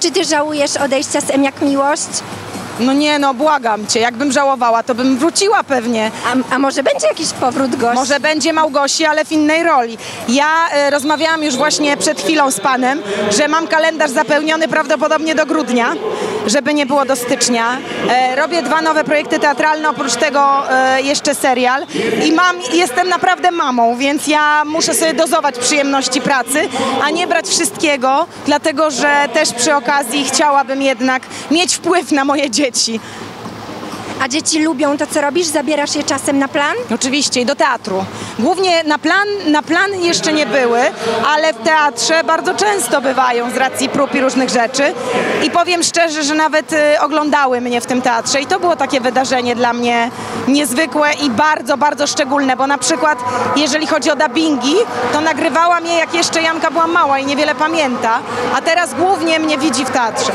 Czy ty żałujesz odejścia z M jak miłość? No nie no, błagam cię, jakbym żałowała, to bym wróciła pewnie. A, a może będzie jakiś powrót gości? Może będzie Małgosi, ale w innej roli. Ja e, rozmawiałam już właśnie przed chwilą z panem, że mam kalendarz zapełniony prawdopodobnie do grudnia, żeby nie było do stycznia. E, robię dwa nowe projekty teatralne, oprócz tego e, jeszcze serial i mam, jestem naprawdę mamą, więc ja muszę sobie dozować przyjemności pracy, a nie brać wszystkiego, dlatego że też przy okazji chciałabym jednak mieć wpływ na moje dzieci. A dzieci lubią to, co robisz? Zabierasz je czasem na plan? Oczywiście i do teatru. Głównie na plan, na plan jeszcze nie były, ale w teatrze bardzo często bywają z racji prób i różnych rzeczy. I powiem szczerze, że nawet y, oglądały mnie w tym teatrze i to było takie wydarzenie dla mnie niezwykłe i bardzo, bardzo szczególne, bo na przykład jeżeli chodzi o dubbingi, to nagrywałam je jak jeszcze Janka była mała i niewiele pamięta, a teraz głównie mnie widzi w teatrze.